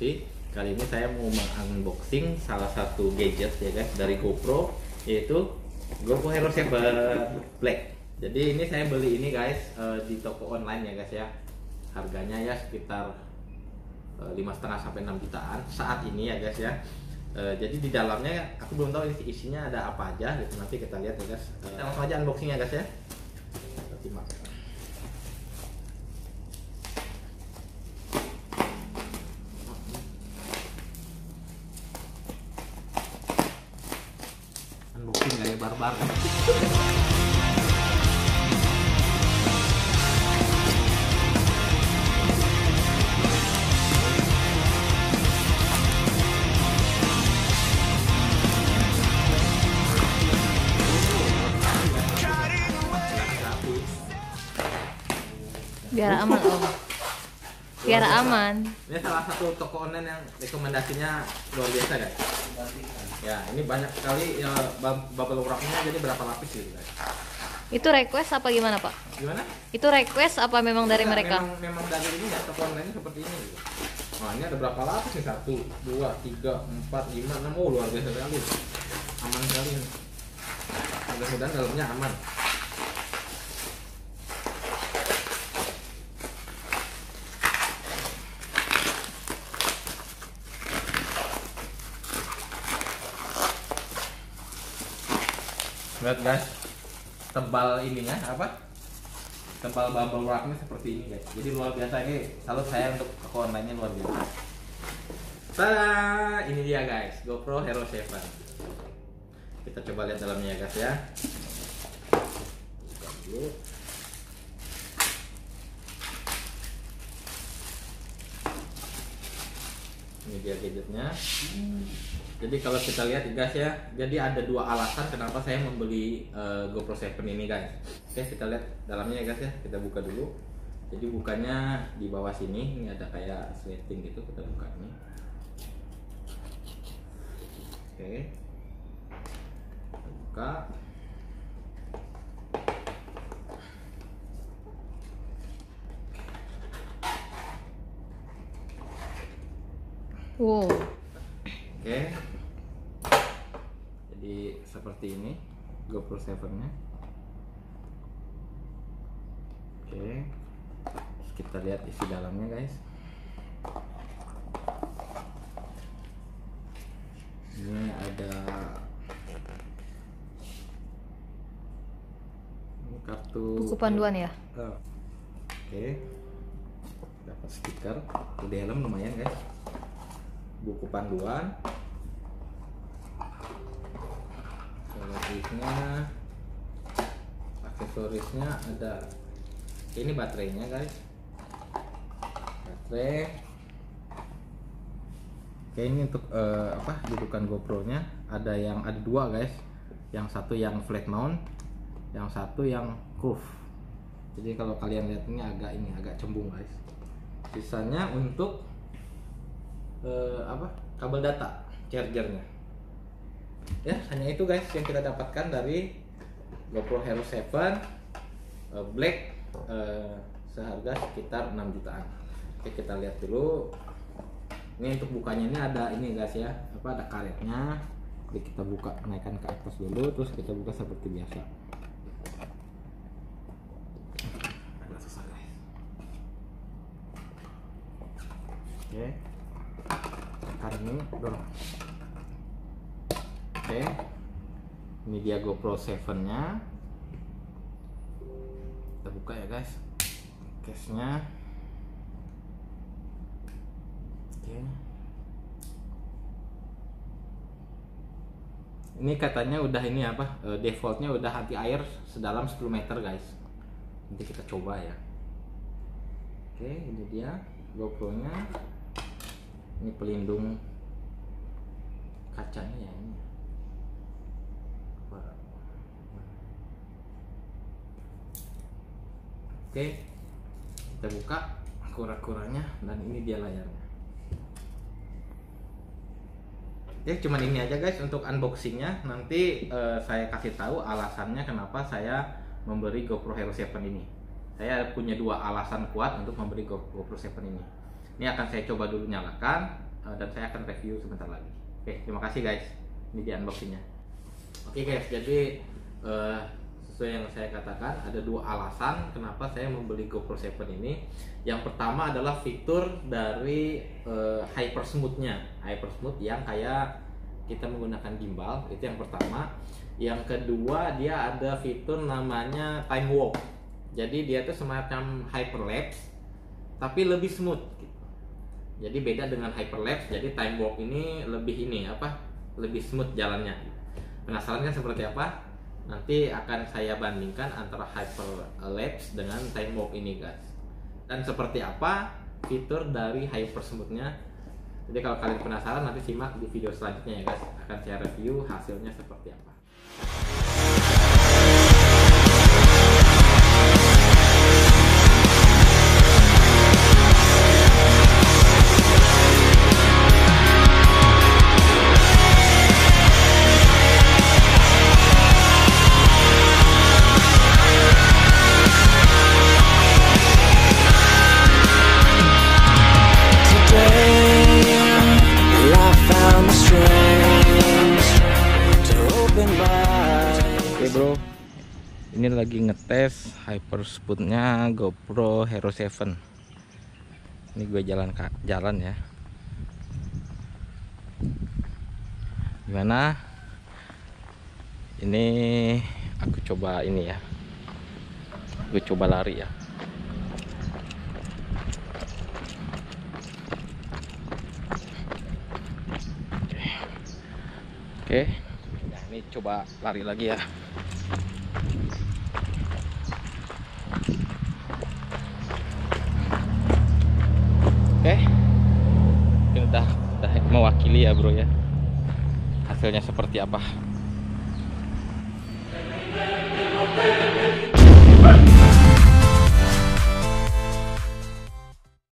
rekomendasi. Kali ini saya mau unboxing salah satu gadget ya guys dari GoPro yaitu GoPro Hero 7 Black. Jadi ini saya beli ini guys eh, di toko online ya guys ya. Harganya ya sekitar eh, lima setengah sampai 6 jutaan saat ini ya guys ya. Eh, jadi di dalamnya aku belum tahu isi isinya ada apa aja gitu nanti kita lihat ya guys. Kita langsung aja unboxing ya guys ya. Unboxing gaya barbar. Biar aman om. Biar aman. Ini salah satu toko online yang rekomendasinya luar biasa guys. Ya, ini banyak sekali ya, bub- bubble wrapnya jadi berapa lapis gitu guys. Itu request apa gimana pak? Gimana? Itu request apa memang dari Enggak, mereka? Memang, memang dari ini ya toko online seperti ini. Gitu. Nah, ini ada berapa lapis nih? Satu, dua, tiga, empat, lima, enam. Oh, luar biasa sekali. Aman sekali. ini. Mudah-mudahan dalamnya aman. Lihat guys, tebal ininya apa? Tebal bubble wrapnya seperti ini guys. Jadi luar biasa ini. Salut saya untuk toko online-nya luar biasa. Tada, ini dia guys, GoPro Hero 7. Kita coba lihat dalamnya ya guys ya. Dulu. Ini dia gadgetnya. Jadi kalau kita lihat guys ya, jadi ada dua alasan kenapa saya membeli eh, GoPro 7 ini guys. Oke kita lihat dalamnya ya guys ya, kita buka dulu. Jadi bukanya di bawah sini, ini ada kayak sleting gitu, kita buka ini. Oke, kita buka. Wow. Oke. Jadi seperti ini GoPro 7-nya. Oke. Terus kita lihat isi dalamnya, guys. Ini ada ini kartu Buku panduan ya? Oh. Oke. Dapat stiker. Di helm lumayan, guys buku panduan. Aksesorisnya. Aksesorisnya ada. Ini baterainya guys. Baterai. Oke ini untuk eh, apa dudukan GoPro nya ada yang ada dua guys. Yang satu yang flat mount yang satu yang curve jadi kalau kalian lihat ini agak ini agak cembung guys. Sisanya untuk eh, apa? Kabel data chargernya. Ya hanya itu guys yang kita dapatkan dari GoPro Hero 7 eh, Black eh, seharga sekitar 6 jutaan. Oke kita lihat dulu. Ini untuk bukanya ini ada ini guys ya. Apa ada karetnya. Jadi kita buka naikkan ke atas dulu terus kita buka seperti biasa. Agak susah tekan ini dorong oke. Ini dia GoPro 7 nya kita buka ya guys. Case nya oke. Ini katanya udah ini apa eh, defaultnya udah anti air sedalam 10 meter guys. Nanti kita coba ya. Oke ini dia GoPro nya ini pelindung kacanya ya ini. Oke. Kita buka kura-kuranya dan ini dia layarnya. Ya cuman ini aja guys untuk unboxingnya. Nanti eh, saya kasih tahu alasannya kenapa saya memberi GoPro Hero 7 ini. Saya punya dua alasan kuat untuk memberi Go- GoPro 7 ini ini akan saya coba dulu nyalakan eh, dan saya akan review sebentar lagi. Oke, terima kasih guys. Ini di unboxingnya. Oke guys, jadi eh, sesuai yang saya katakan ada dua alasan kenapa saya membeli GoPro 7 ini. Yang pertama adalah fitur dari eh, hyper smooth-nya, hyper smooth yang kayak kita menggunakan gimbal itu yang pertama. Yang kedua dia ada fitur namanya time warp. Jadi dia tuh semacam hyperlapse tapi lebih smooth. Jadi beda dengan hyperlapse, jadi time warp ini lebih ini apa? Lebih smooth jalannya. Penasaran kan seperti apa? Nanti akan saya bandingkan antara hyperlapse dengan time warp ini, guys. Dan seperti apa fitur dari hyper smoothnya? Jadi kalau kalian penasaran nanti simak di video selanjutnya ya, guys. Akan saya review hasilnya seperti apa. Ini lagi ngetes hyper speednya GoPro Hero 7. Ini gue jalan jalan ya. Gimana? Ini aku coba ini ya. Gue coba lari ya. Oke. Oke. Nah, ini coba lari lagi ya. Oke. Ini udah udah mewakili ya, Bro ya. Hasilnya seperti apa?